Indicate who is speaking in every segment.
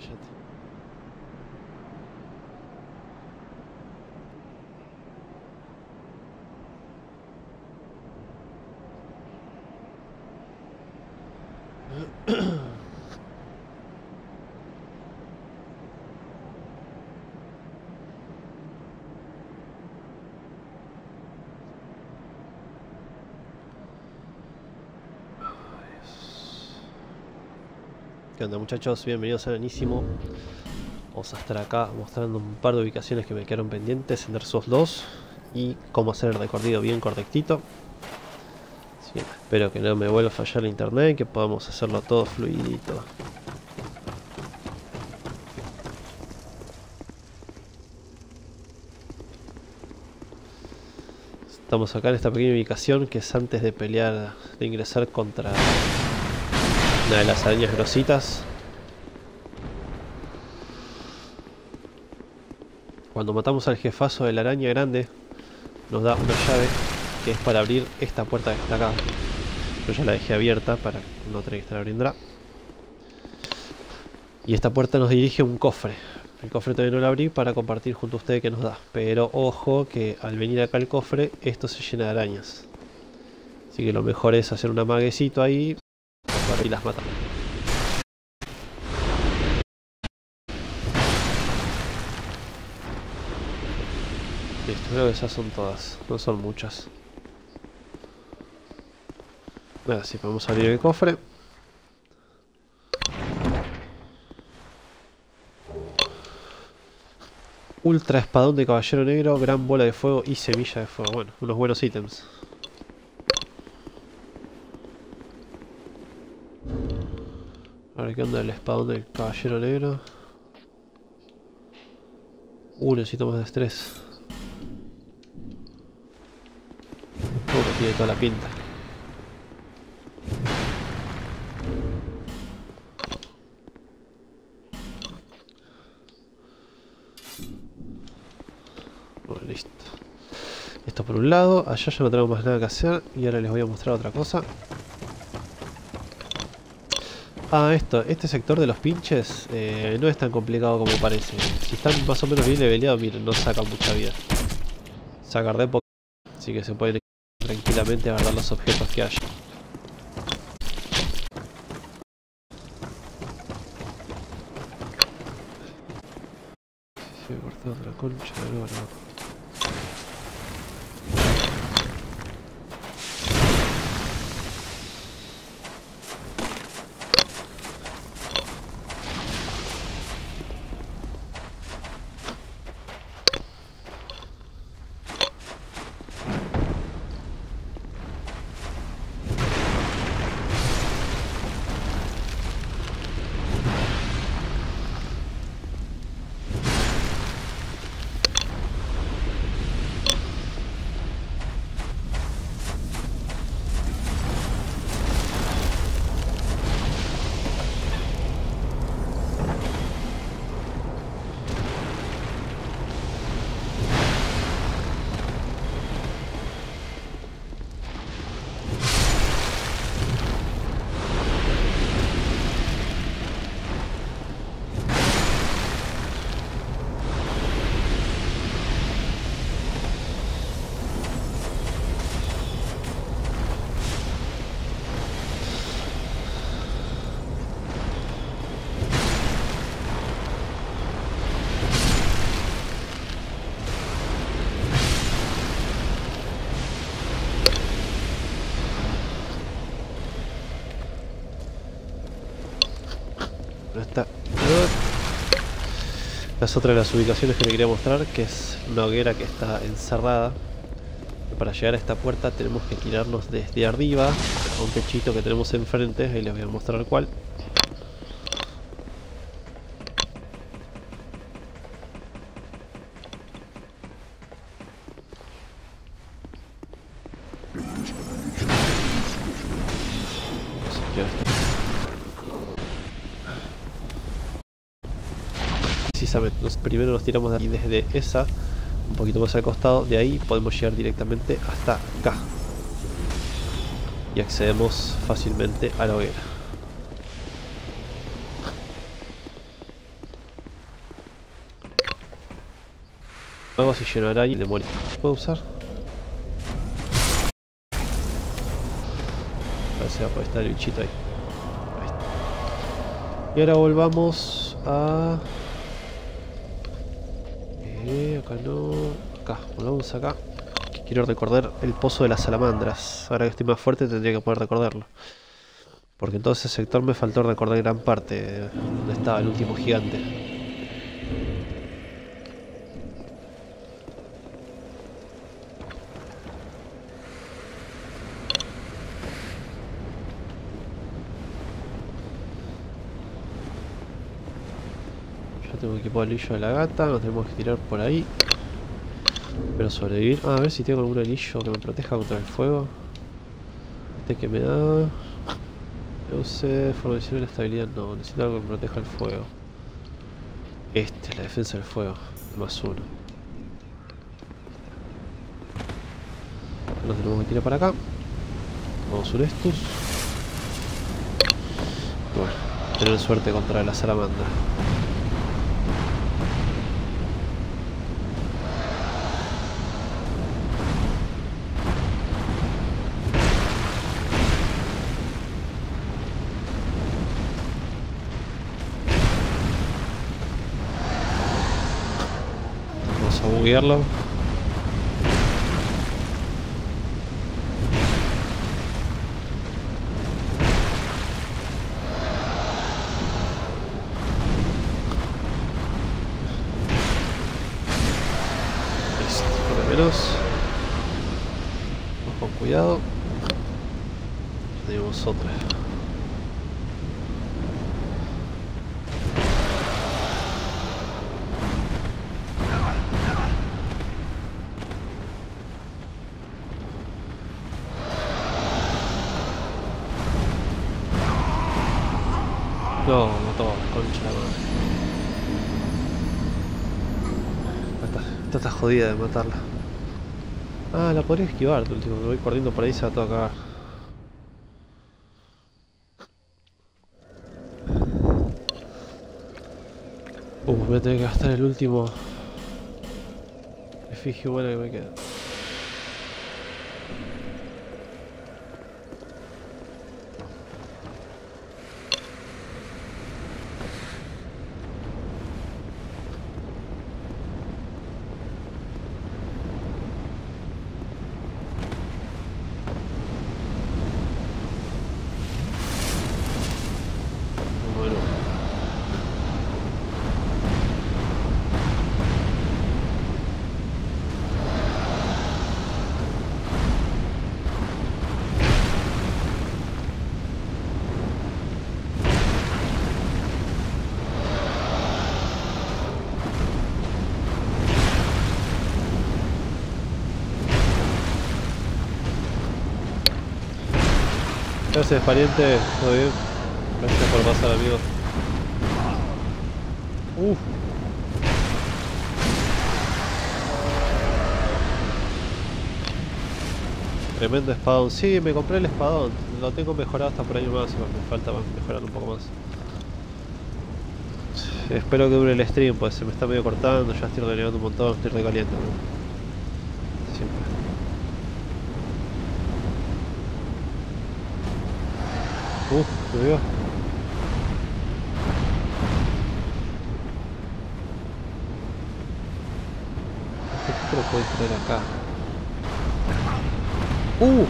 Speaker 1: пишет. Ahem. ¿Qué muchachos? Bienvenidos a Benísimo. Vamos a estar acá mostrando un par de ubicaciones que me quedaron pendientes en Dark Souls 2 y cómo hacer el recorrido bien correctito. Así que espero que no me vuelva a fallar el internet y que podamos hacerlo todo fluidito. Estamos acá en esta pequeña ubicación que es antes de pelear, de ingresar contra una de las arañas grositas. Cuando matamos al jefazo de la araña grande, nos da una llave que es para abrir esta puerta que está acá. Yo ya la dejé abierta para no tener que estar abriéndola. Y esta puerta nos dirige a un cofre. El cofre todavía no lo abrí para compartir junto a ustedes que nos da. Pero ojo que al venir acá al cofre, esto se llena de arañas. Así que lo mejor es hacer un amaguecito ahí y las matamos. Listo, creo que esas son todas, no son muchas. Ahora sí, podemos abrir el cofre. Ultra espadón de caballero negro, gran bola de fuego y semilla de fuego. Bueno, unos buenos ítems. Ver qué onda el espadón del caballero negro. Uh, necesito más de estrés. Uh, tiene toda la pinta. Bueno, listo. Esto por un lado, allá ya no tengo más nada que hacer y ahora les voy a mostrar otra cosa. Ah, esto, este sector de los pinches eh, no es tan complicado como parece. Si están más o menos bien leveleados, miren, no sacan mucha vida. Sacar de poco, así que se pueden ir tranquilamente a guardar los objetos que haya. Se me cortó otra concha de oro. Es otra de las ubicaciones que le quería mostrar, que es una hoguera que está encerrada. Para llegar a esta puerta tenemos que tirarnos desde arriba a un techito que tenemos enfrente, ahí les voy a mostrar cuál. primero nos tiramos de aquí desde esa, un poquito más al costado, de ahí podemos llegar directamente hasta acá. Y accedemos fácilmente a la hoguera. Luego se llenará y demonio. ¿Puedo usar? Gracias por estar el bichito ahí. Y ahora volvamos a... Eh, acá no... Acá, volvamos acá. Quiero recordar el pozo de las salamandras. Ahora que estoy más fuerte tendría que poder recordarlo. Porque en todo ese sector me faltó recordar gran parte de donde estaba el último gigante. Tengo equipo anillo de la gata, nos tenemos que tirar por ahí. Pero sobrevivir. Ah, a ver si tengo algún anillo que me proteja contra el fuego. Este que me da. Use formación de la estabilidad. No, necesito algo que me proteja el fuego. Este, la defensa del fuego. Más uno. Nos tenemos que tirar para acá. Vamos un estos. Bueno, tener suerte contra la salamandra. Buguearlo. Esta, está jodida de matarla. Ah, la podría esquivar, el último. Me voy corriendo por ahí se va a cagar. Uh, voy a tener que gastar el último efigio bueno que me queda. Bueno. Gracias, pariente. Todo bien. Gracias por pasar, amigo. Uf. Tremendo espadón. Sí, me compré el espadón. Lo tengo mejorado hasta por ahí más. Me falta mejorar un poco más. Espero que dure el stream, pues se me está medio cortando. Ya estoy renegando un montón. Estoy recaliente. ¿no? Siempre. Vio. ¿Qué lo puedes traer acá? ¡Uh!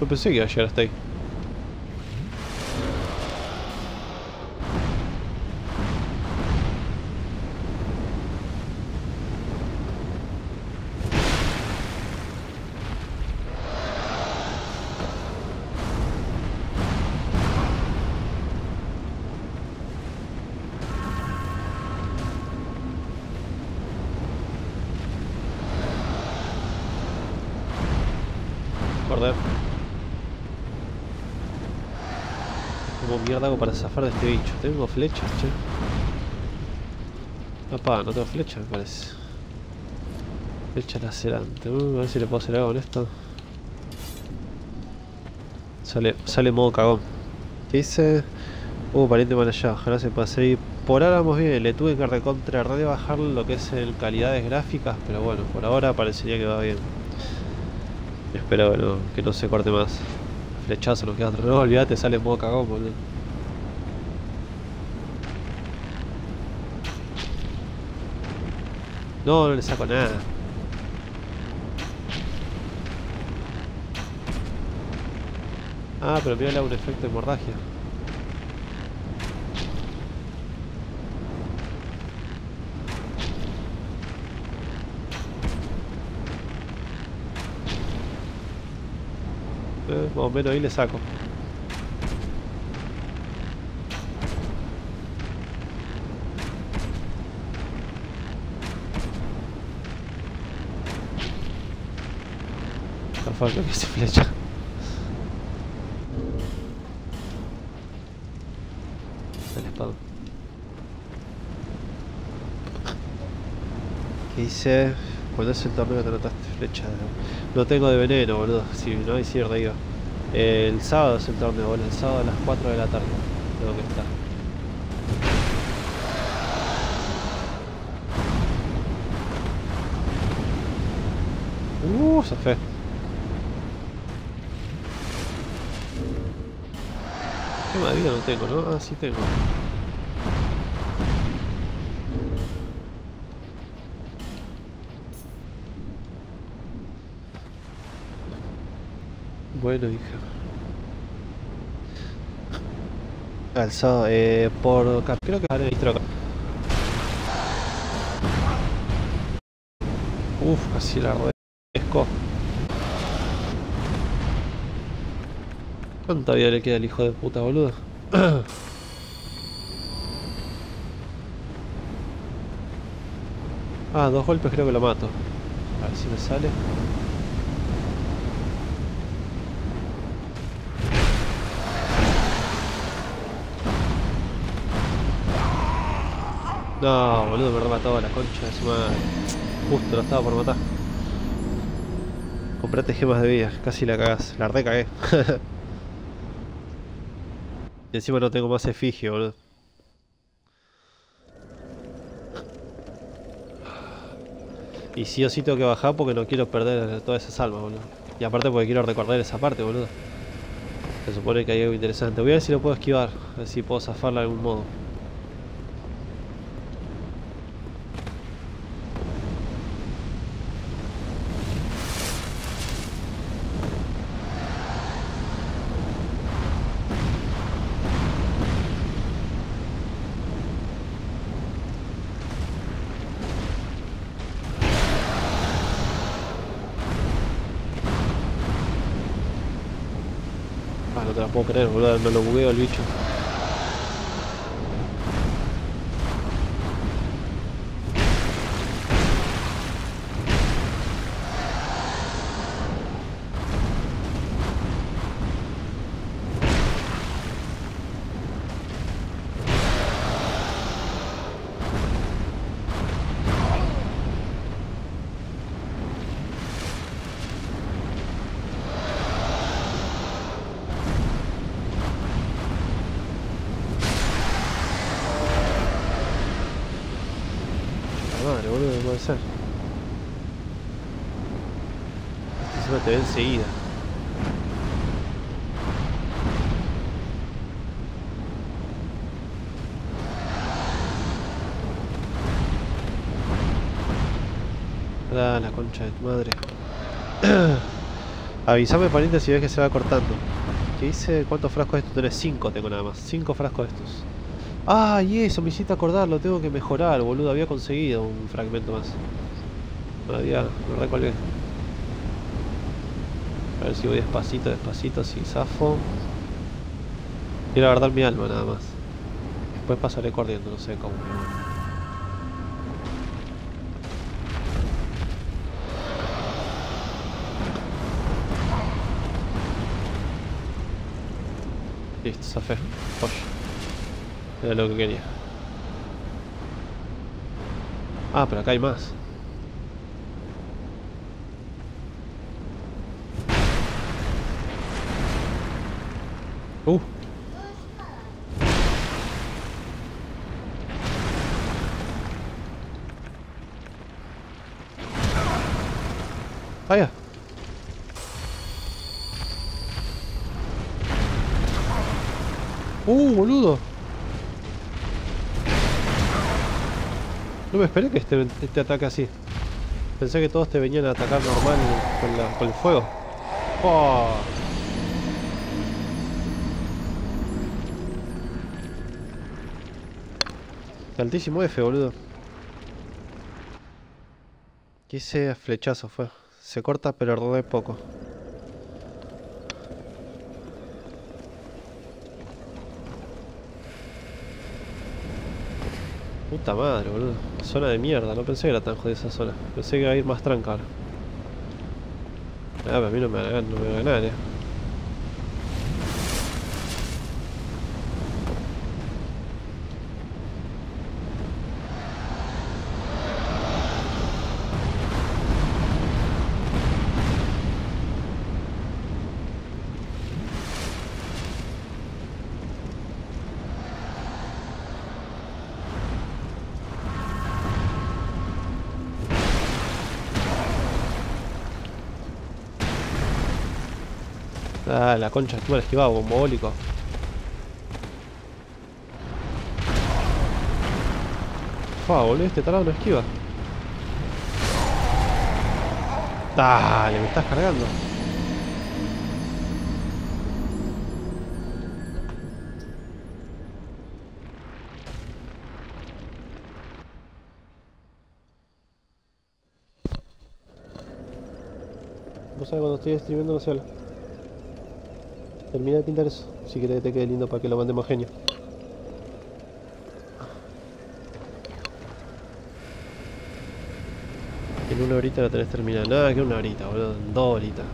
Speaker 1: No pensé que iba a llegar hasta ahí. Mierda hago para zafar de este bicho. Tengo flechas, che. No tengo flechas, me parece. Flecha lacerante. Uh, a ver si le puedo hacer algo con esto. Sale, sale modo cagón. ¿Qué dice? Uh, pariente mal allá. Ojalá se pueda seguir por ahora vamos bien, le tuve que recontra bajar lo que es el calidades gráficas, pero bueno, por ahora parecería que va bien. Espero que no, que no se corte más. Flechazo nos queda otro. No, olvídate, sale modo cagón, boludo. No, no le saco nada. Ah, pero mira, le hago un efecto de hemorragia. Eh, más o menos ahí le saco. Falta que se flecha. El espada. ¿Qué dice? Cuando es el torneo te notaste flecha. No tengo de veneno, boludo. Si no hay cierre iba. El sábado es el torneo, boludo. El sábado a las 4 de la tarde. Tengo que estar. Uh, fe. ¿Qué más vida no tengo, no? Ah, sí tengo. Bueno, hija. Alzado, eh, por... Creo que vale acá. Uf, casi la redesco. ¿Cuánta vida le queda al hijo de puta, boludo? ah, dos golpes creo que lo mato. A ver si me sale. No, boludo, me remató la concha de su madre. Justo lo estaba por matar. Comprate gemas de vida, casi la cagás. La recagué. y encima no tengo más efigie, boludo. Y sí o sí tengo que bajar porque no quiero perder todas esas almas, boludo. Y aparte porque quiero recordar esa parte, boludo. Se supone que hay algo interesante. Voy a ver si lo puedo esquivar. A ver si puedo zafarla de algún modo. Puedo creer, boludo, me lo bugueo el bicho. Te ve enseguida. Ah, la concha de tu madre. Avísame pariente si ves que se va cortando. ¿Qué dice? ¿Cuántos frascos de estos tenés? 5 tengo nada más. 5 frascos de estos. Ah, y eso, me hiciste acordar, lo tengo que mejorar, boludo. Había conseguido un fragmento más. Todavía no recolgué. A ver si voy despacito, despacito, sin zafo. Quiero guardar mi alma nada más. Después pasaré corriendo, no sé cómo. Listo, zafé. Oye. Era lo que quería. Ah, pero acá hay más. Uh. Vaya. Uh, boludo. No me esperé que este este ataque así. Pensé que todos te venían a atacar normal con, la, con el fuego. Oh. Altísimo F, boludo. Que ese flechazo fue. Se corta pero rodé poco. Puta madre, boludo. Zona de mierda, no pensé que era tan jodida esa zona. Pensé que iba a ir más tranca. Ah, pero a mí no me va a ganar, no me va a ganar, eh. Ah, concha, estuvo esquivado, bombólico. Fua, boludo, este tarado no esquiva. Dale, me estás cargando. Vos sabés, cuando estoy streamando no se. Termina de pintar eso, si querés que te quede lindo para que lo mande más genio. En una horita la tenés terminada. Nada que una horita, boludo. En dos horitas.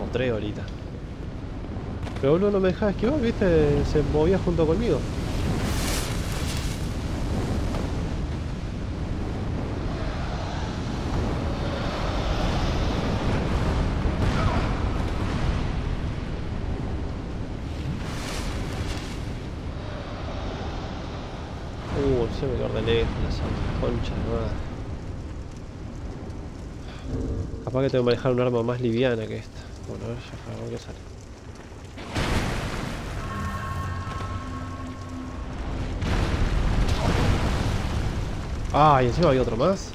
Speaker 1: O tres horitas. Pero boludo no me dejaba esquivar, viste, se movía junto conmigo. Uh, se me quedó de lejos la de madre. Capaz que tengo que manejar un arma más liviana que esta. Bueno, ya fue, a ver sale. Ah, y encima hay otro más.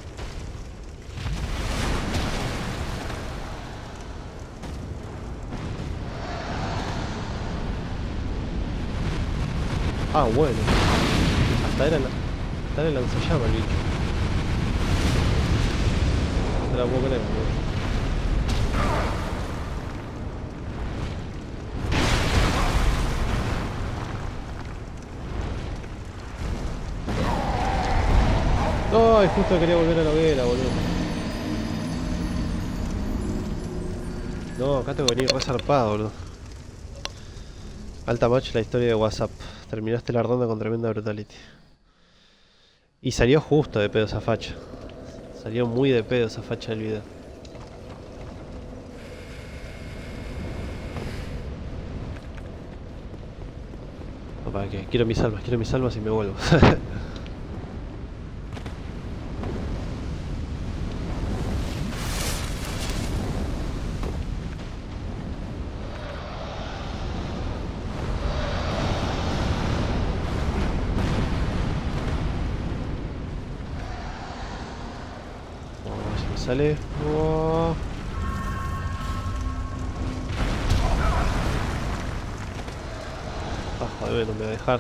Speaker 1: Ah, bueno. Hasta era, hasta era lanzallamas el bicho. No la creer, boludo. Ay, justo quería volver a la hoguera, boludo. No, acá tengo que venir re zarpado, boludo. Alta match la historia de WhatsApp. Terminaste la ronda con tremenda brutality. Y salió justo de pedo esa facha. Salió muy de pedo esa facha del video. No, para qué, quiero mis almas, quiero mis almas y me vuelvo. sale. Oh. Ah, no me va a dejar.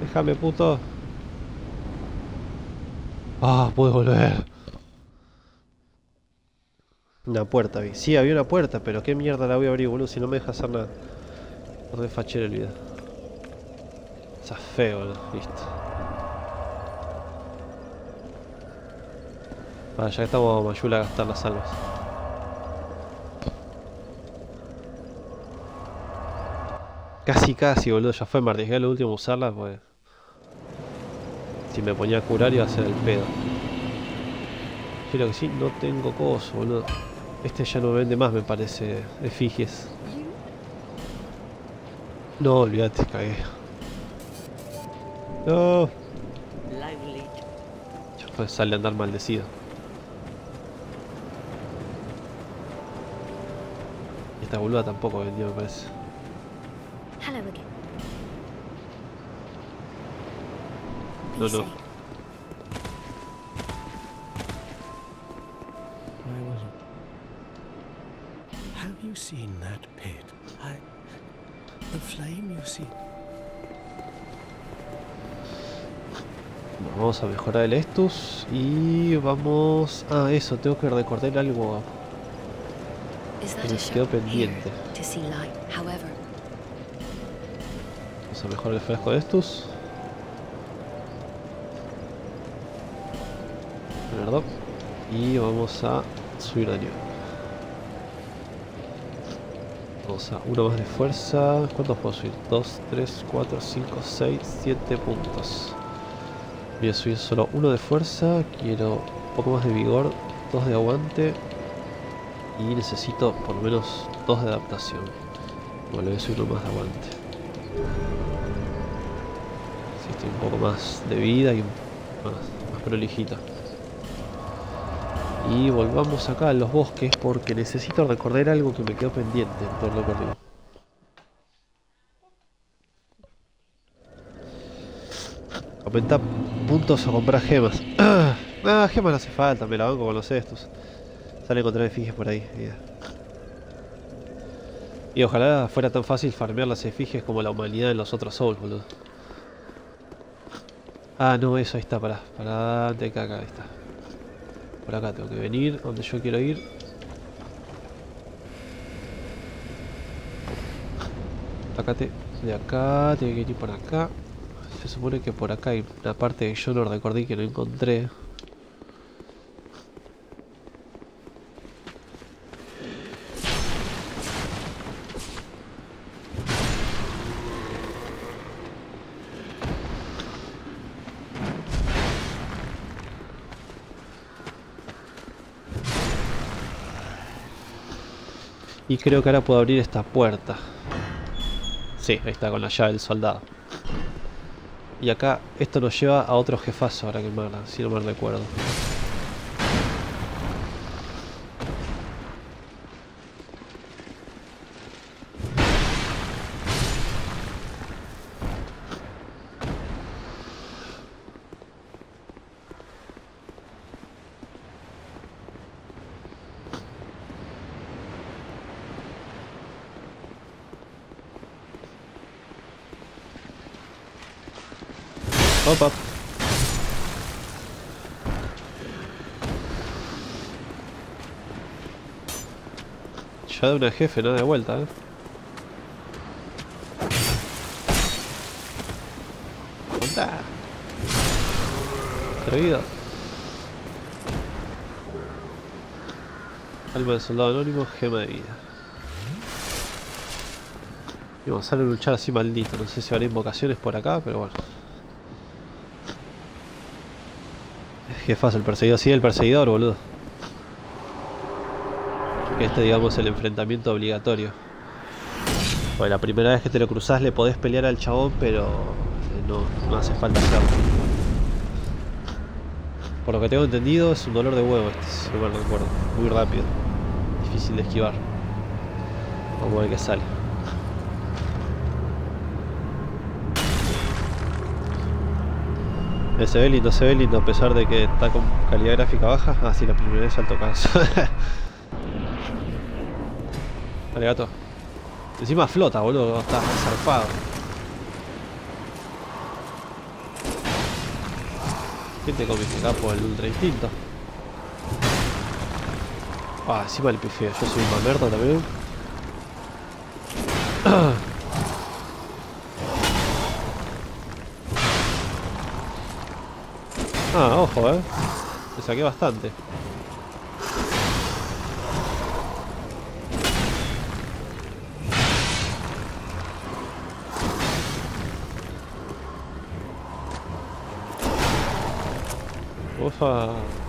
Speaker 1: Déjame, puto. Ah, puedo volver. Una puerta vi. Sí, había una puerta, pero qué mierda la voy a abrir, boludo, si no me deja hacer nada. Re fachero el video. Está feo, boludo. Listo. Vale, ya que estamos Mayula a gastar las almas. Casi, casi, boludo. Ya fue, me arriesgué lo último a usarlas, pues. Si me ponía a curar iba a ser el pedo. Lo que sí, no tengo coso, boludo. Este ya no vende más, me parece, efigies. No, olvídate, cagué. No. Ya fue, sale a andar maldecido. Y esta boluda tampoco vendió, me parece. No, no.
Speaker 2: Seen that pit? I. The flame you see.
Speaker 1: Bueno, vamos a mejorar el Estus y vamos... Ah, eso, tengo que recordar algo. Que nos quedó pendiente.
Speaker 3: to see light? However,
Speaker 1: Vamos a mejorar el frasco de Estus. ¿Verdad? Y vamos a subir de nivel. Vamos a uno más de fuerza. ¿Cuántos puedo subir? 2, 3, 4, 5, 6, 7 puntos. Voy a subir solo uno de fuerza. Quiero un poco más de vigor, dos de aguante. Y necesito por lo menos dos de adaptación. Bueno, voy a subir uno más de aguante. Así estoy un poco más de vida y más, más prolijito. Y volvamos acá a los bosques porque necesito recordar algo que me quedó pendiente en todo lo perdido. Aumentar puntos o comprar gemas. Ah, gemas no hace falta, me la banco con los estos. Sale a encontrar efigies por ahí. Y ojalá fuera tan fácil farmear las efigies como la humanidad en los otros Souls, boludo. Ah, no, eso ahí está, pará. Pará, de acá, acá, ahí está. Por acá tengo que venir, donde yo quiero ir. Sácate de acá, tiene que ir por acá. Se supone que por acá hay una parte que yo no recordé que no encontré. Y creo que ahora puedo abrir esta puerta. Sí, ahí está con la llave del soldado. Y acá esto nos lleva a otro jefazo ahora que me si no me recuerdo. Opa. Ya de jefe, no de vuelta, eh. Anda. Atrevido. Alma de soldado anónimo, gema de vida. Y vamos a luchar así maldito. No sé si habrá invocaciones por acá, pero bueno. Jefazo, el perseguidor. Sí, el perseguidor, boludo. Este, digamos, es el enfrentamiento obligatorio. Bueno, la primera vez que te lo cruzas le podés pelear al chabón, pero eh, no, hace falta hacerlo. Por lo que tengo entendido, es un dolor de huevo este, si no mal recuerdo. Muy rápido. Difícil de esquivar. Vamos a ver qué sale. Eh, Se ve lindo, se ve lindo a pesar de que está con calidad gráfica baja. Ah, sí, la primera vez al tocar. Dale, gato. Encima flota, boludo. Está zarpado. ¿Quién te comiste capo el ultra instinto? Ah, encima el pifeo. Yo soy un mamerto también. Ah, ojo, eh. Le saqué bastante. Uh...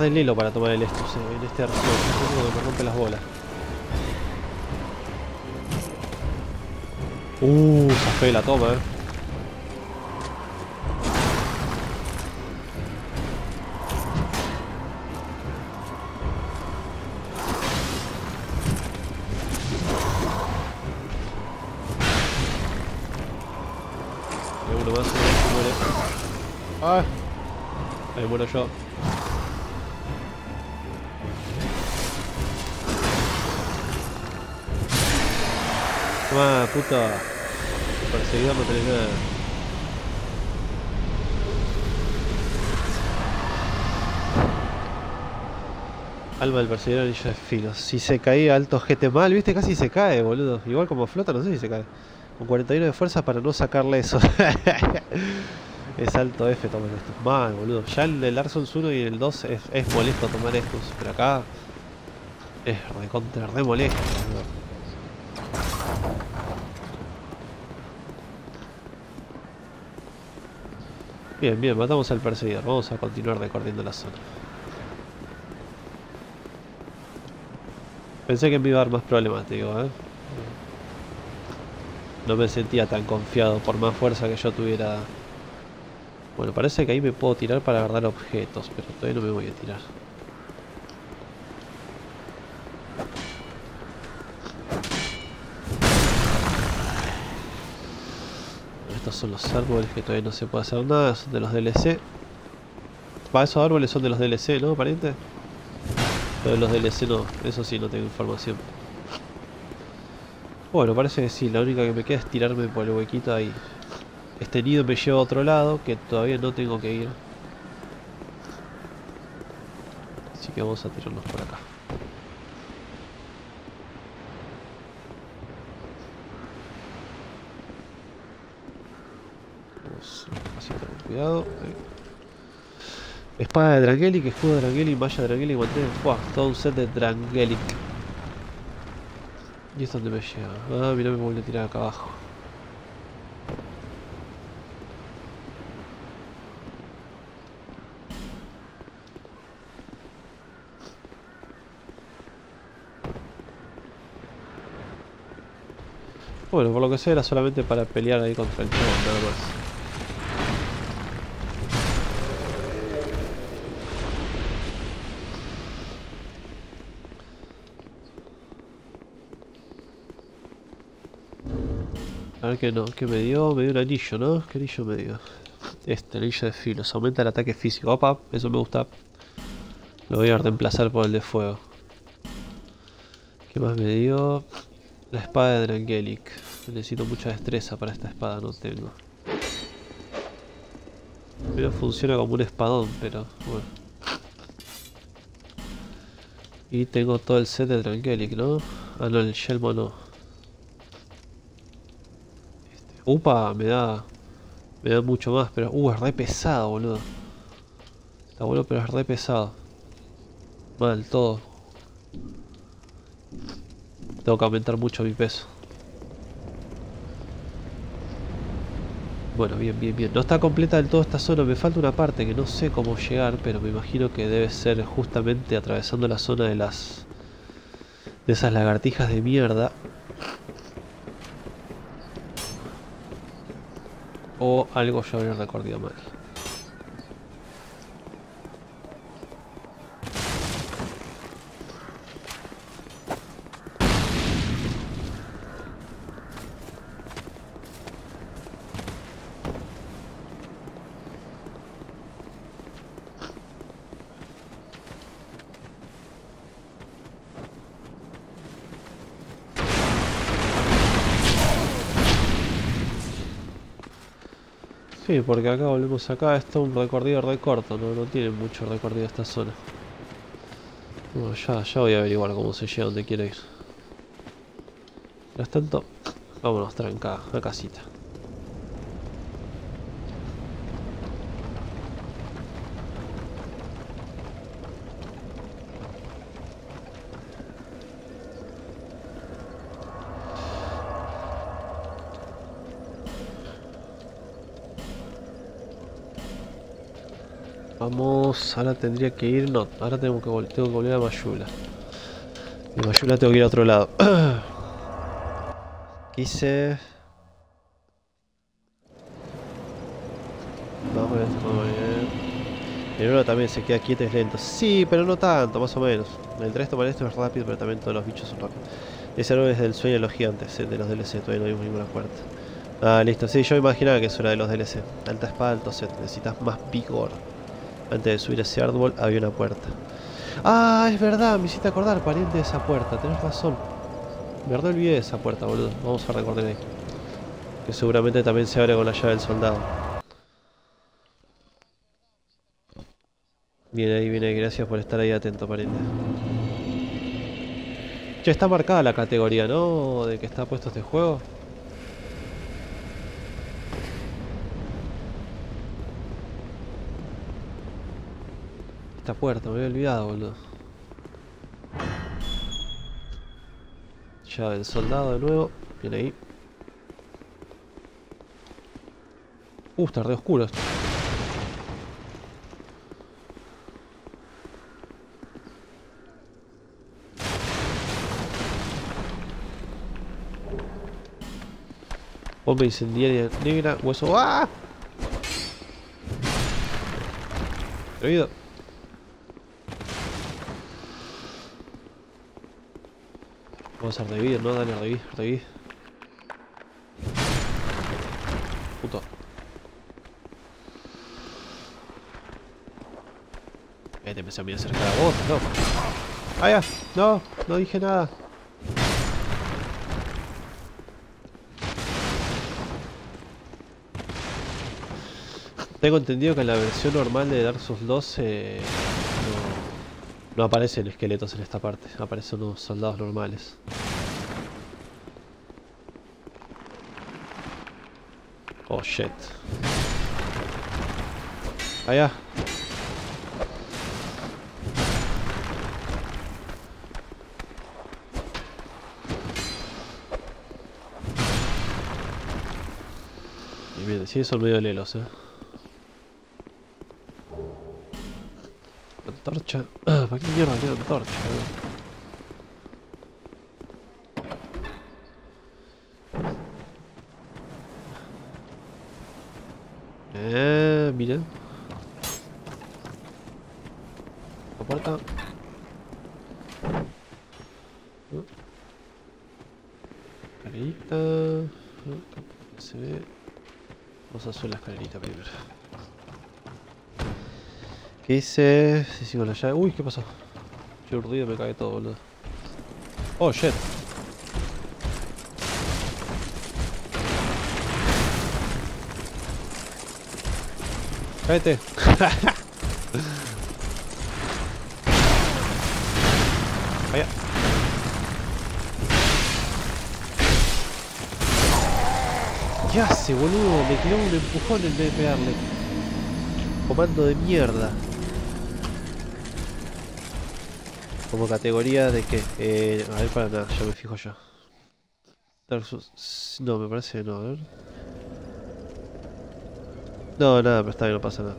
Speaker 1: Re lelo para tomar el estos eh, en este único que me rompe las bolas. Uh, zafé la toma, eh. Hay uno más, uno más, muere. ¡Ah! Ahí muero yo. Toma, puta. Perseguidor no tenés nada. Alma del perseguidor anillo de filo. Si se caía alto GT mal, viste, casi se cae, boludo. Igual como flota, no sé si se cae. Con 41 de fuerza para no sacarle eso. es alto F tomar estos. Mal, boludo. Ya el del Souls 1 y el 2 es, es molesto tomar estos. Pero acá es recontra, re molesto. boludo. Bien, bien, matamos al perseguidor. Vamos a continuar recorriendo la zona. Pensé que me iba a dar más problemas, ¿eh? No me sentía tan confiado por más fuerza que yo tuviera. Bueno, parece que ahí me puedo tirar para agarrar objetos, pero todavía no me voy a tirar. Estos son los árboles que todavía no se puede hacer nada, son de los DLC. Va, esos árboles son de los DLC, ¿no, pariente? Pero de los DLC no, eso sí no tengo información. Bueno, parece que sí, la única que me queda es tirarme por el huequito ahí. Este nido me lleva a otro lado, que todavía no tengo que ir. Así que vamos a tirarnos por acá. Vamos así con cuidado. Espada de Drangelic, escudo de Drangelic, malla de Drangelic, guante Buah, todo un set de Drangelic. ¿Y esto dónde me lleva? Ah, mira, me voy a tirar acá abajo. Bueno, por lo que sé era solamente para pelear ahí contra el chabón, nada más. Qué no, qué me dio, me dio un anillo, ¿no? ¿Qué anillo me dio? Este, anillo de filos, aumenta el ataque físico. Opa, eso me gusta. Lo voy a reemplazar por el de fuego. ¿Qué más me dio? La espada de Drangelic. Necesito mucha destreza para esta espada, no tengo. Pero funciona como un espadón, pero bueno. Y tengo todo el set de Drangelic, ¿no? Ah, no, el Shelmo no. Upa, me da... Me da mucho más, pero... Uh, es re pesado, boludo. Está bueno, pero es re pesado. Mal, todo. Tengo que aumentar mucho mi peso. Bueno, bien, bien, bien. No está completa del todo esta zona. Me falta una parte que no sé cómo llegar, pero me imagino que debe ser justamente atravesando la zona de las... De esas lagartijas de mierda. O algo yo habría recordado mal. Sí, porque acá volvemos acá, esto es un recorrido re corto, no, no tiene mucho recorrido esta zona. Bueno, ya, ya voy a averiguar cómo se llega donde quiero ir. Mientras tanto, vámonos tranca a casita. Ahora tendría que ir. No, ahora tengo que, tengo que volver a Mayula. De Mayula tengo que ir a otro lado. Quise. Vamos a ver. El uno también se queda quieto es lento. Sí, pero no tanto, más o menos. El 3 toma esto es rápido, pero también todos los bichos son rápidos. Ese es del sueño de los gigantes, el de los DLC, todavía no vimos ninguna puerta. Ah, listo, sí, yo imaginaba que eso era de los DLC. Alta espada, alto set, necesitas más vigor. Antes de subir ese árbol había una puerta. Ah, es verdad, me hiciste acordar, pariente de esa puerta, tenés razón. Me olvidé de esa puerta, boludo. Vamos a recordar ahí. Que seguramente también se abre con la llave del soldado. Viene ahí, viene ahí, gracias por estar ahí atento, pariente. Che, está marcada la categoría, ¿no? De que está puesto este juego. Esta puerta, me había olvidado, boludo. Llave del soldado de nuevo. Viene ahí. Uh, está re oscuro esto. Bomba incendiaria negra, hueso. ¡Ah! Oído. Vamos a revivir, ¿no? Dale, revivir, revivir. Puto. Eh, te empecé a mirar cerca de la voz, no. Ah, ya. No, no dije nada. Tengo entendido que en la versión normal de Dark Souls 2 eh, no, no aparecen esqueletos en esta parte, aparecen unos soldados normales. Oh shit. Allá. Y bien, sí, son medio lelos, eh. Antorcha. Ah, ¿Para qué mierda tiene antorcha? Eh, mira. La puerta. Escalerita. Se ve. Vamos a hacer la escalerita primero. ¿Qué hice? Si sigo la llave. Uy, ¿qué pasó? Yo ruido me cae todo, boludo. Oh, shit. Cállate. Vaya. ¿Qué hace, boludo? Me tiró un empujón en vez de pegarle. Comando de mierda. Como categoría de qué? Eh, a ver, para nada, ya me fijo yo. No, me parece que no, a ver. No, nada, pero está bien, no pasa nada.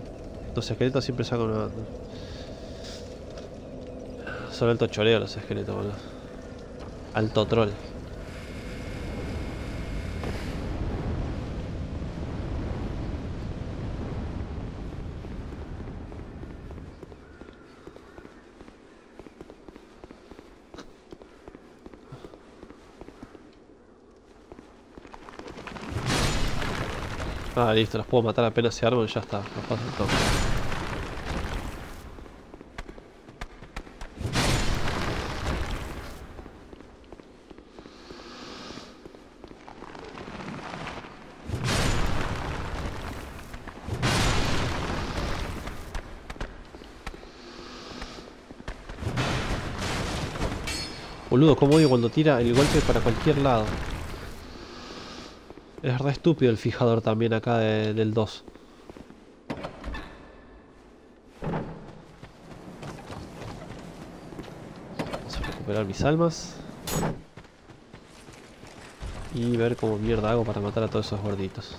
Speaker 1: Los esqueletos siempre sacan una banda. Son alto choreo los esqueletos, boludo. Alto troll. Ah, listo, los puedo matar apenas se arman ya está. Los paso el toque. Boludo, como odio cuando tira el golpe para cualquier lado. Es re estúpido el fijador también acá de- del 2. Vamos a recuperar mis almas. Y ver cómo mierda hago para matar a todos esos gorditos.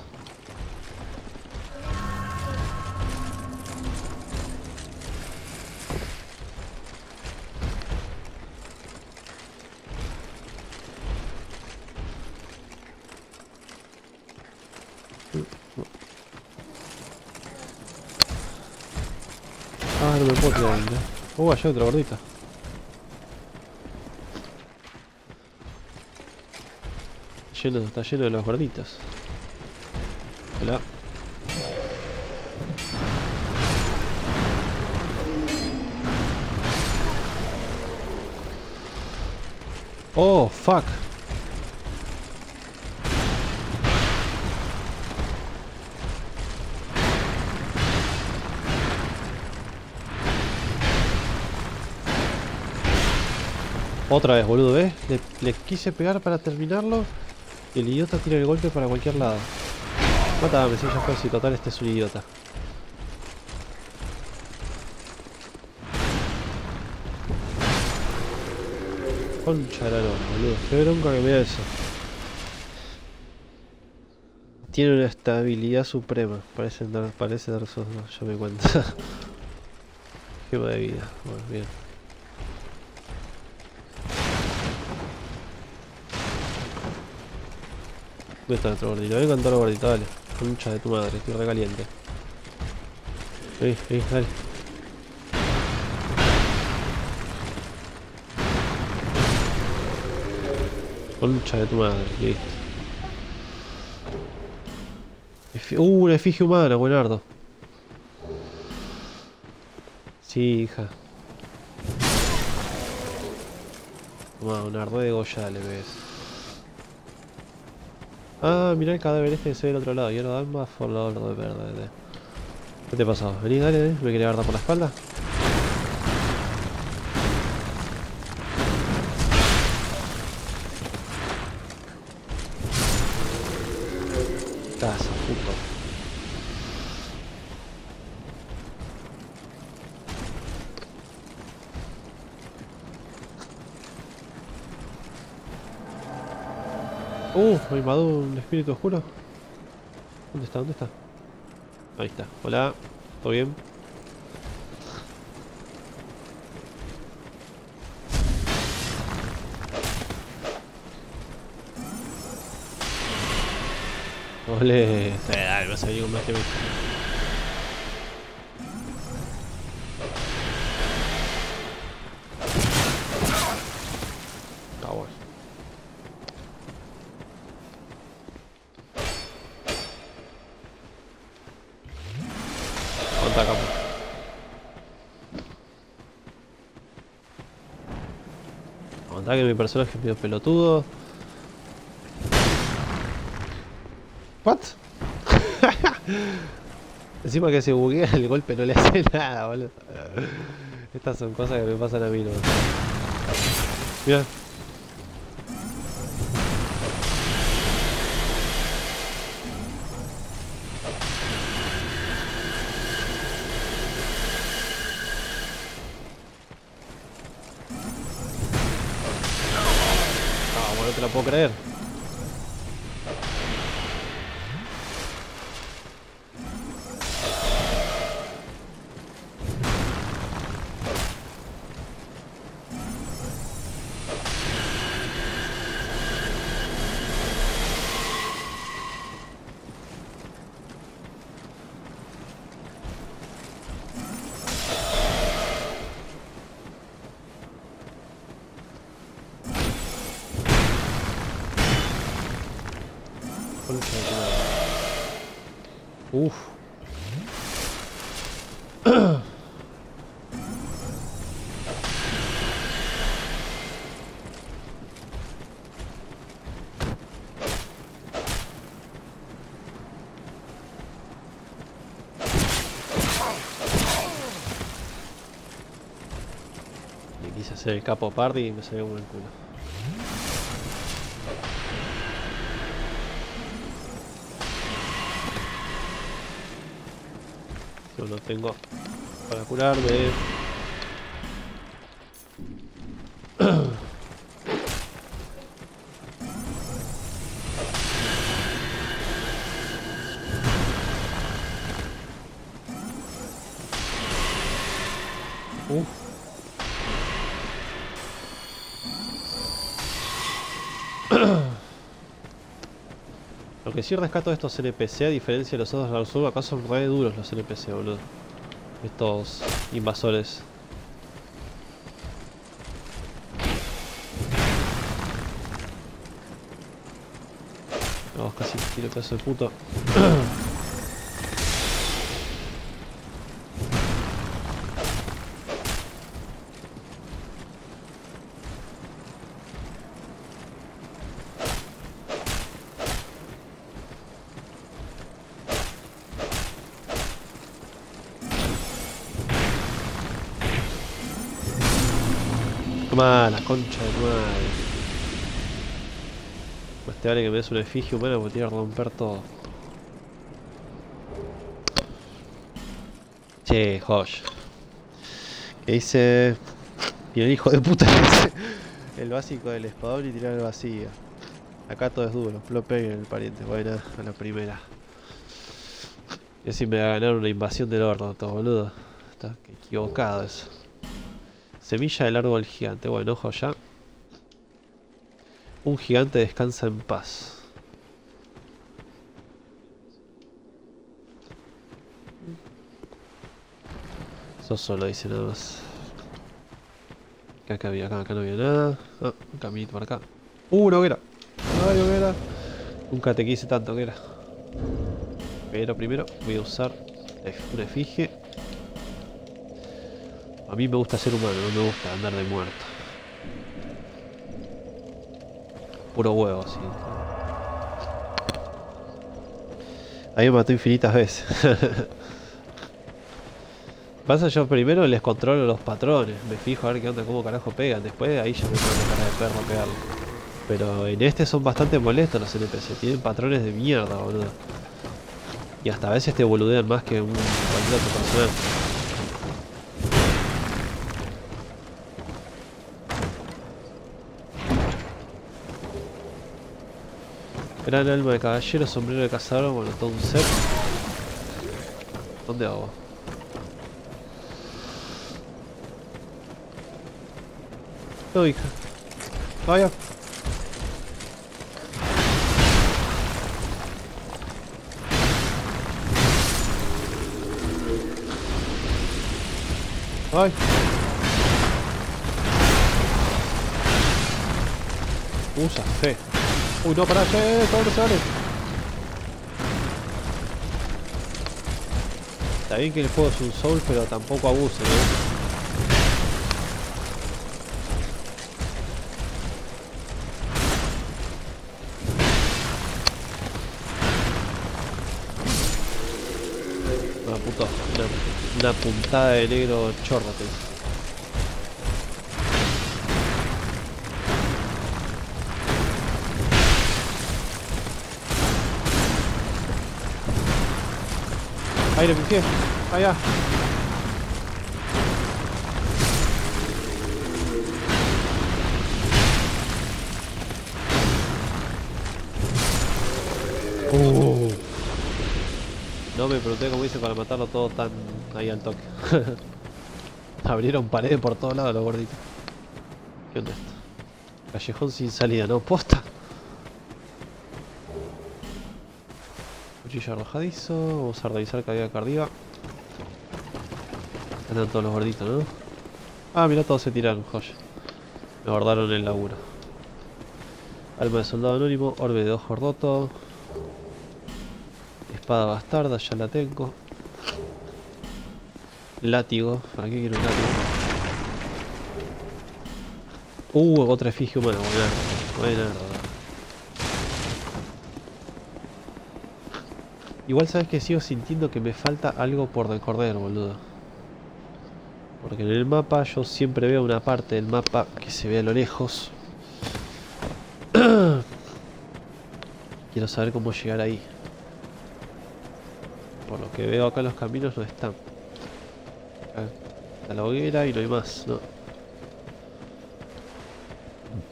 Speaker 1: Uh, hay otra gordita. Lleno, está lleno de los gorditos. Hola. Oh, fuck. Otra vez, boludo, ¿ves? Le, quise pegar para terminarlo y el idiota tira el golpe para cualquier lado. Mátame, si ya fue, si total este es un idiota. Concha de la boludo. Qué bronca que me da eso. Tiene una estabilidad suprema. Parece, dar- parece Dark Souls 2, yo me cuento. Gema de vida. Bueno, bien. ¿Dónde está nuestro gordito? Ven con todo gordito, dale. Concha de tu madre, estoy recaliente. Vení, vení, dale. Concha de tu madre, listo. Uh, una efigie humana, buenardo. Sí, hija. Toma, un ardo de Goya le ves. Ah, mirá el cadáver este que se ve del otro lado. Dan más por lado de verde. ¿Qué te pasó? Vení, dale, dale. ¿Me quería agarrar por la espalda? Espíritu oscuro. ¿Dónde está? ¿Dónde está? Ahí está. Hola. ¿Todo bien? Ole. Sí, dale, vas a venir con más que mi personaje es medio pelotudo. What? Encima que se buguea el golpe no le hace nada, boludo. Estas son cosas que me pasan a mí, ¿no? Mira. Puedo creer. El capo party y me salió como el culo. Yo no tengo para curarme. Lo que sí rescato estos NPC, a diferencia de los otros Dark Souls, acá son re duros los NPC, boludo. estos invasores. Vamos, casi tiro pedazo de puto. Que me des una efigie humana porque te iba a romper todo. Che, Josh. Que dice. Y el hijo de puta el básico del espadón y tirar al vacío. Acá todo es duro, lo peguen el pariente. Buena, a la primera. Y así me va a ganar una invasión del horno, todo boludo. Está equivocado eso. Semilla del árbol gigante. Bueno, ojo ya. Un gigante descansa en paz. Eso solo dice nada más. Acá, había, acá, acá no había nada. Ah, un caminito por acá. ¡Uh, una hoguera! ¡Ay, hoguera! Nunca te quise tanto, hoguera. Pero primero voy a usar una efigie. A mí me gusta ser humano, no me gusta andar de muerto. Puro huevo, sí. Ahí me mató infinitas veces. Pasa yo primero les controlo los patrones, me fijo a ver qué onda, cómo carajo pegan, después ahí ya me pongo cara de perro a pegarle. Pero en este son bastante molestos los NPC, tienen patrones de mierda, boludo. Y hasta a veces te boludean más que un cualquier otro personaje. Gran alma de caballero, sombrero de cazador, bueno, todo un set. ¿Dónde hago? No, hija. Vaya. Ay. Usa fe. Uy, no, pará, che, todo se vale. Está bien que el juego es un soul, pero tampoco abuse, ¿no? Una puntada de negro chórrate. Aire, mi pie. Allá. Uh. No me pregunté cómo hice para matarlo todo tan ahí al toque. Abrieron paredes por todos lados los gorditos. ¿Qué onda esto? Callejón sin salida, ¿no? Posta. Cuchillo arrojadizo. Vamos a revisar caída cardíaca. Andan todos los gorditos, ¿no? Ah, mira, todos se tiraron, joya. Me guardaron el laburo. Alma de soldado anónimo, orbe de ojo roto. Espada bastarda, ya la tengo. Látigo, ¿para qué quiero un látigo? Uh, otra efigie humana, buena. Buena. Igual sabes que sigo sintiendo que me falta algo por recordar, boludo. Porque en el mapa yo siempre veo una parte del mapa que se ve a lo lejos. Quiero saber cómo llegar ahí. Por lo que veo acá los caminos no están. Acá está la hoguera y no hay más, ¿no?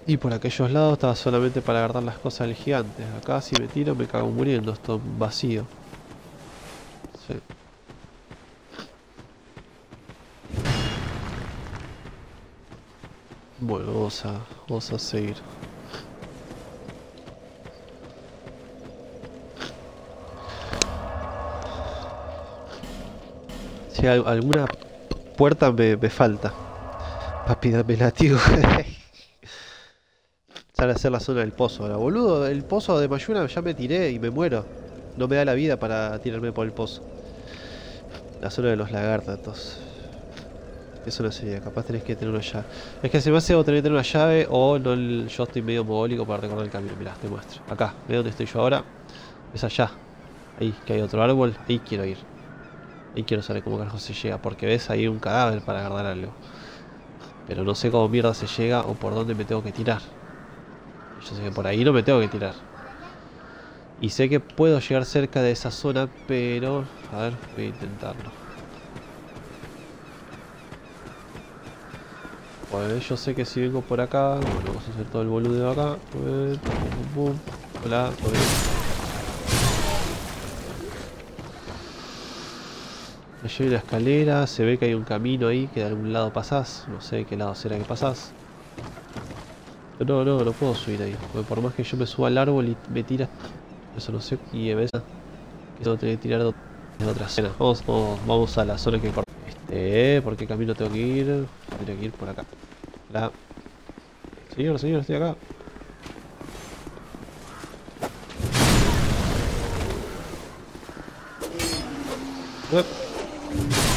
Speaker 1: Y por aquellos lados estaba solamente para agarrar las cosas del gigante. Acá si me tiro me cago muriendo, esto vacío. Vamos a, seguir. Si alguna puerta me, me falta. Papi, dame látigo. Sale a hacer la zona del pozo ahora. Boludo, el pozo de Mayuna ya me tiré y me muero. No me da la vida para tirarme por el pozo. La zona de los lagartos. Eso no sería, capaz tenés que tener una llave. Es que se me hace o tener que tener una llave o no yo estoy medio mogólico para recordar el camino. Mirá, te muestro. Acá, ve donde estoy yo ahora. Es allá. Ahí, que hay otro árbol. Ahí quiero ir. Ahí quiero saber cómo carajo se llega. Porque ves ahí un cadáver para agarrar algo. Pero no sé cómo mierda se llega o por dónde me tengo que tirar. Yo sé que por ahí no me tengo que tirar. Y sé que puedo llegar cerca de esa zona, pero... A ver, voy a intentarlo. Pues yo sé que si vengo por acá... Bueno, vamos a hacer todo el boludeo acá. Hola, ¿todo bien? Allí escalera, se ve que hay un camino ahí que de algún lado pasás. No sé de qué lado será que pasás. No, no, no puedo subir ahí. Porque por más que yo me suba al árbol y me tira. Eso no sé. Y veces que tengo que tirar de otra zona. Vamos, vamos, vamos a la zona que corta. Este, ¿por qué camino tengo que ir? Tendría que ir por acá. Hola. Señor, señor, estoy acá. Uep.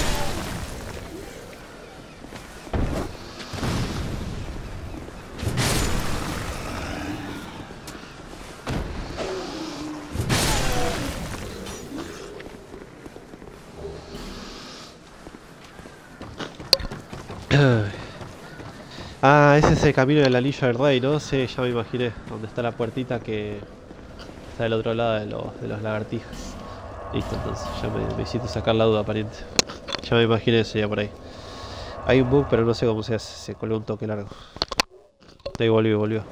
Speaker 1: Ah, ese es el camino del anillo del rey, ¿no? Sí, ya me imaginé. Donde está la puertita que está del otro lado de los, de lagartijas. Listo, entonces. Ya me, me hiciste sacar la duda, pariente. Ya me imaginé eso ya por ahí. Hay un bug, pero no sé cómo se hace. Se coló un toque largo. Ahí volvió, volvió.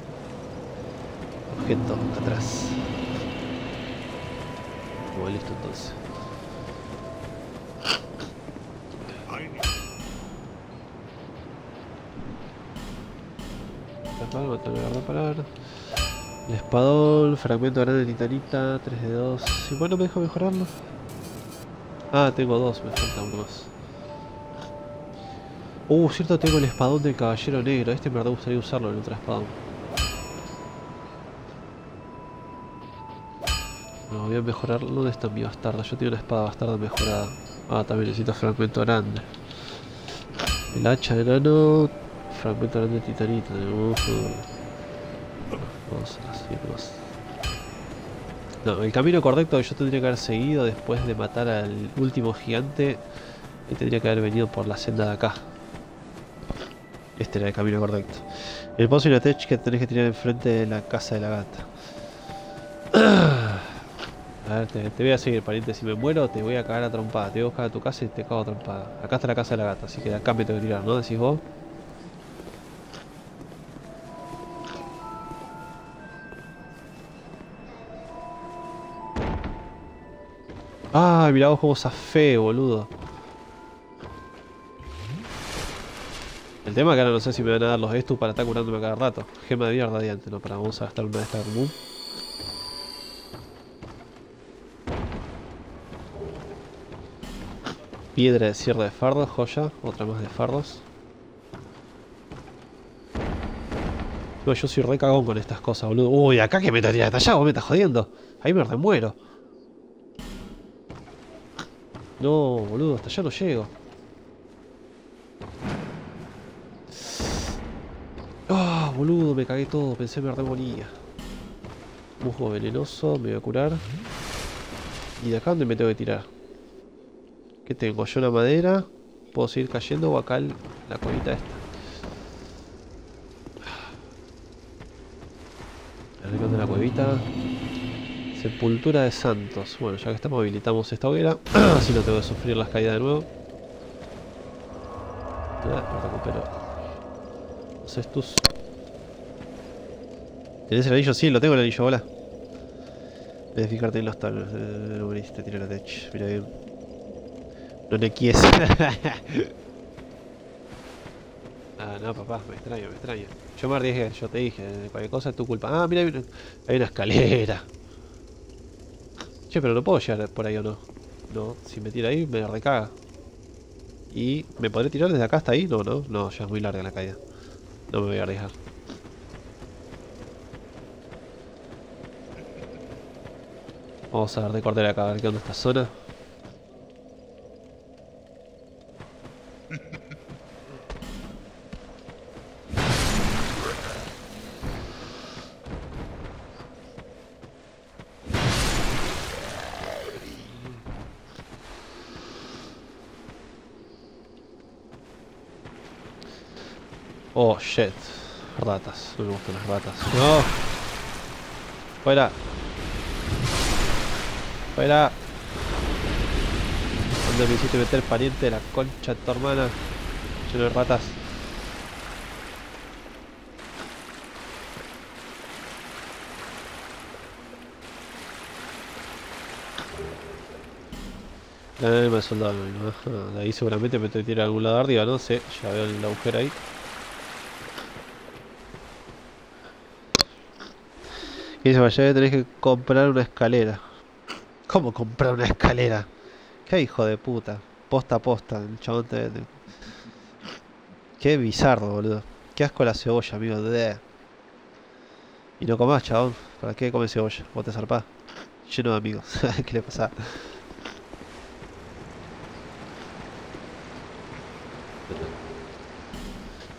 Speaker 1: Objeto, atrás. Bueno, listo entonces. El espadón, fragmento grande de titanita, 3 de 2. ¿Y bueno me deja mejorarlo? Ah, tengo dos, me falta uno más. Uh, cierto, tengo el espadón del caballero negro. Este me gustaría usarlo en otro espadón. No, voy a mejorarlo. ¿Dónde está mi bastardo? Yo tengo una espada bastarda mejorada. Ah, también necesito fragmento grande. El hacha de enano. Fragmento grande de titanita. Vamos a nomás. No, el camino correcto que yo tendría que haber seguido después de matar al último gigante. Tendría que haber venido por la senda de acá. Este era el camino correcto. El pozo y la tech que tenés que tirar enfrente de la casa de la gata. A ver, te, te voy a seguir, pariente. Si me muero, te voy a cagar a trompada. Te voy a buscar a tu casa y te cago a trompada. Acá está la casa de la gata, así que acá me tengo que tirar, ¿no? Decís vos. Ay, mirá vos cómo zafé, boludo. El tema es que ahora no sé si me van a dar los estus para estar curándome cada rato. Gema de vida radiante, no, para vamos a gastar una de estas común. Piedra de cierre de fardos, joya, otra más de fardos. No, yo soy re cagón con estas cosas, boludo. Uy, acá que me tendría hasta allá, vos me estás jodiendo. Ahí me remuero. No, boludo, hasta allá no llego. Ah, boludo, me cagué todo, pensé me remoría. Musgo venenoso, me voy a curar. ¿Y de acá dónde me tengo que tirar? ¿Qué tengo? Yo una madera. ¿Puedo seguir cayendo o acá la cuevita esta? Rincón de la cuevita. Sepultura de santos. Bueno, ya que estamos habilitamos esta hoguera. Así no tengo que sufrir las caídas de nuevo. Ah, recupero. Los estus. ¿Tenés el anillo? Sí, lo tengo el anillo, hola. Debes fijarte en los tablos. Eh, no moriste, tira la tech. Mira bien. No le ah, no, papá, me extraño, me extraño. Yo me arriesgué, yo te dije, cualquier cosa es tu culpa. Ah, mira, hay una escalera. Che, pero no puedo llegar por ahí o no. No, si me tira ahí me recaga. Y me podré tirar desde acá hasta ahí, no, no, no, ya es muy larga la caída. No me voy a arriesgar. Vamos a ver de cortar acá, a ver qué onda esta zona. Shit. Ratas, no me gustan las ratas. No. Fuera. Fuera. ¿Dónde me hiciste meter pariente de la concha de tu hermana? Lleno de ratas. Me soldado, ¿no? De ahí seguramente me que a algún lado arriba, no sé. Ya veo el agujero ahí. Y dice, vaya, tenés que comprar una escalera. ¿Cómo comprar una escalera? Qué hijo de puta. Posta a posta, el chabón te... te- Qué bizarro, boludo. Qué asco la cebolla, amigo. Bleh. Y no comás, chabón. ¿Para qué comes cebolla? Vos te zarpás. Lleno de amigos. ¿Qué le pasa?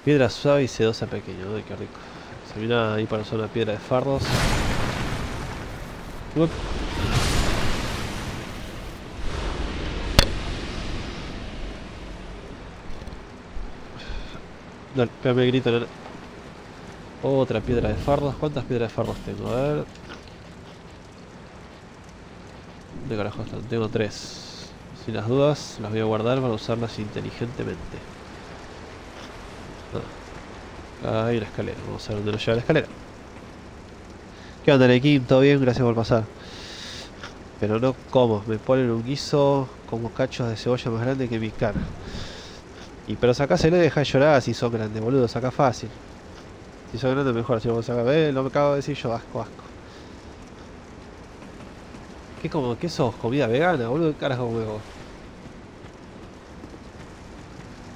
Speaker 1: Piedra suave y sedosa pequeño. Uy, qué rico. Se viene ahí para usar una piedra de fardos. Dale, pégame el grito, nena. Otra piedra de fardos. ¿Cuántas piedras de fardos tengo? A ver. ¿Dónde carajo están? Tengo tres. Sin las dudas, las voy a guardar para usarlas inteligentemente. Ah, hay una escalera. Vamos a ver dónde nos lleva la escalera. ¿Qué onda, Nekim? ¿Todo bien? Gracias por pasar. Pero no como. Me ponen un guiso como cachos de cebolla más grande que mi cara. Y pero saca se le deja de llorar si son grandes, boludo. Saca fácil. Si son grandes, mejor. Si vos sacas, eh, lo me acabo de decir yo. Asco, asco. ¿Qué como? ¿Qué sos? ¿Comida vegana, boludo? ¿Qué carajo vos?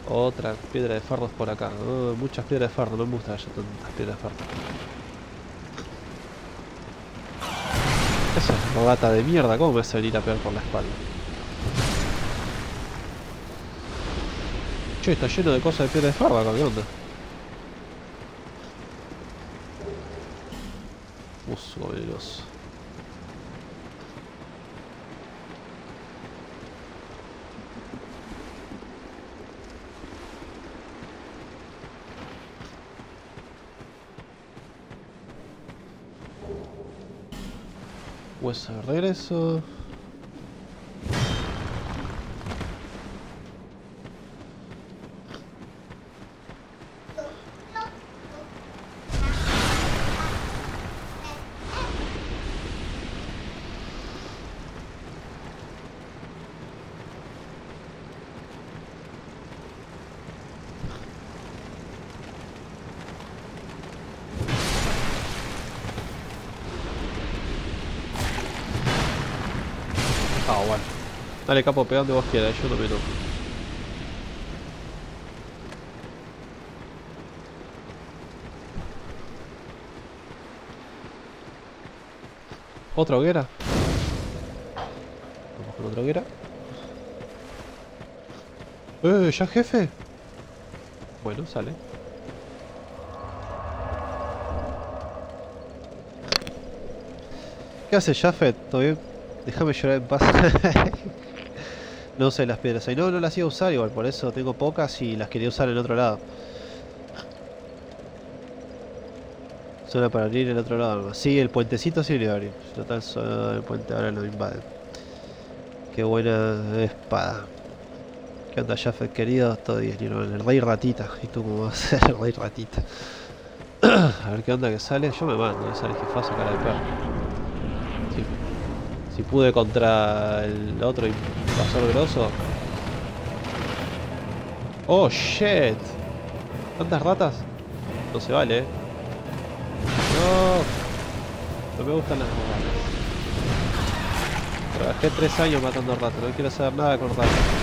Speaker 1: Otra piedra de fardos por acá. Oh, muchas piedras de fardo, no me gusta ya tantas piedras de fardo. Esa es rata de mierda, ¿cómo me vas a pegar por la espalda? Che, está lleno de cosas de piedra de fardo acá, ¿qué onda? Musgo venenoso. De regreso. Dale, capo, pega donde vos quieras, yo me enojo. ¿Otra hoguera? Vamos con otra hoguera. ¡Eh, ya jefe! Bueno, sale. ¿Qué hace Jafet? ¿Todo bien? Déjame llorar en paz. no usé las piedras ahí. No, no las iba a usar igual, por eso tengo pocas y las quería usar en otro lado. Solo para abrir el otro lado. Sí, el puentecito sí a abrir. Total, solo el puente ahora lo invaden. Qué buena espada. ¿Qué onda, Jafet querido? Y no, el rey ratita. ¿Y tú cómo vas a ser el rey ratita? a ver qué onda que sale. Yo me mando, sale jefazo cara de perro. Sí. Si pude contra el otro invasor grosso. Oh shit. ¿Tantas ratas? No se vale, eh. No. No me gustan las ratas. Trabajé tres años matando ratas, no quiero saber nada con ratas.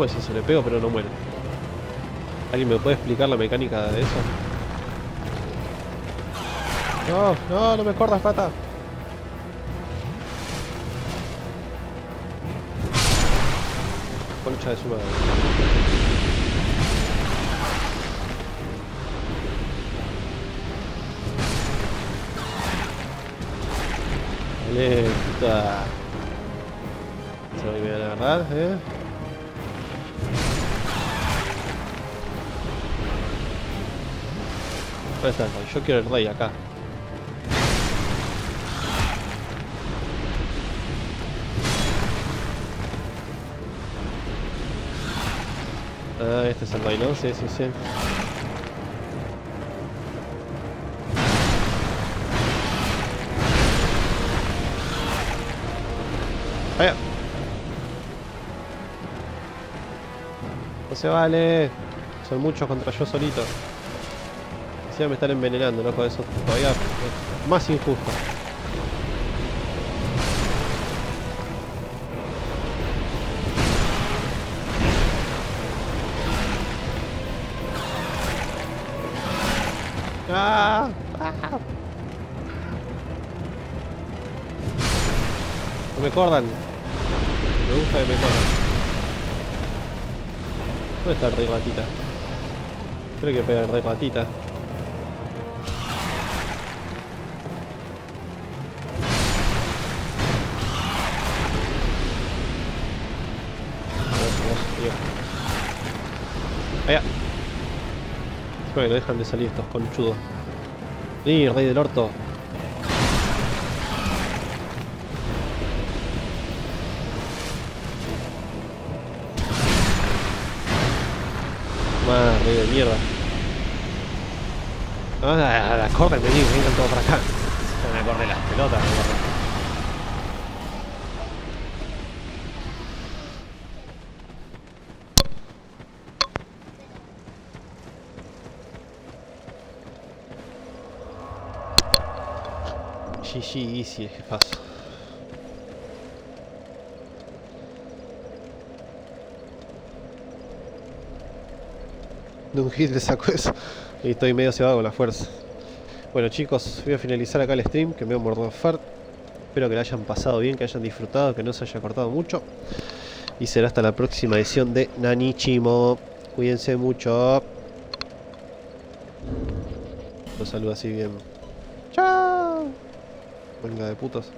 Speaker 1: ¿Cómo es eso? Le pego pero no muere. ¿Alguien me puede explicar la mecánica de eso? No, no, no me cortas, pata. Concha de su madre. Vale, puta. Se lo voy a agarrar, eh. ¿Dónde? Yo quiero el rey acá. Ah, este es el rey, ¿no? Sí, sí, sí. Vaya. No se vale. Son muchos contra yo solito. Encima me están envenenando, loco. Eso todavía es más injusto. ¡Ah! ¡Ah! No me cordan. Me gusta que me cordan. ¿Dónde está el rey ratita? Creo que pega el rey ratita. Que no dejan de salir estos conchudos. ¡Sí, rey del orto! Más rey de mierda. Ah, la corren, vení, vengan todos para acá. Se van a correr las pelotas, me GG easy, jefazo. De un hit le saco eso. Y estoy medio cebado con la fuerza. Bueno chicos, voy a finalizar acá el stream que me voy a morder Espero que lo hayan pasado bien, que hayan disfrutado, que no se haya cortado mucho. Y será hasta la próxima edición de Nanichimo. Cuídense mucho. Los saludo así bien. Venga de putos.